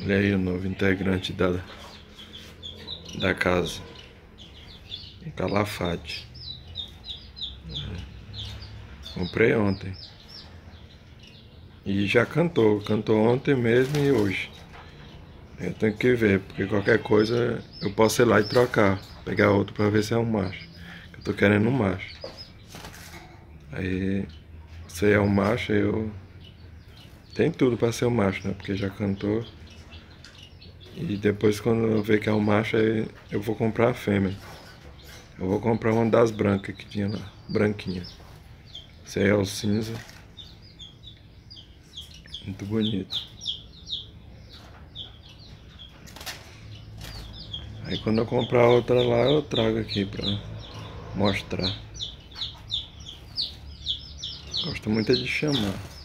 Olha aí o novo integrante da, da casa. O Calafate. Comprei ontem. E já cantou. Cantou ontem mesmo e hoje. Eu tenho que ver, porque qualquer coisa eu posso ir lá e trocar. Pegar outro pra ver se é um macho. Eu tô querendo um macho. Aí, se é um macho, eu... Tem tudo pra ser um macho, né? Porque já cantou. E depois quando eu ver que é um macho, eu vou comprar a fêmea. Eu vou comprar uma das brancas que tinha lá, branquinha. Esse aí é o cinza. Muito bonito. Aí quando eu comprar outra lá, eu trago aqui pra mostrar. Gosto muito de chamar.